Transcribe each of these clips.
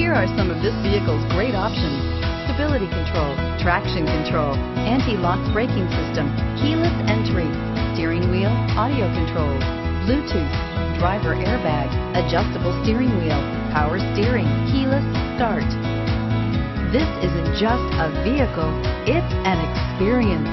Here are some of this vehicle's great options. Stability control, traction control, anti-lock braking system, keyless entry, steering wheel, audio controls, Bluetooth, driver airbag, adjustable steering wheel, power steering, keyless start. This isn't just a vehicle, it's an experience.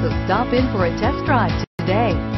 So stop in for a test drive today.